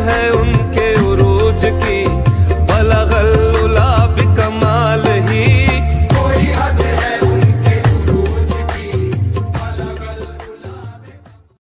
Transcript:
है उन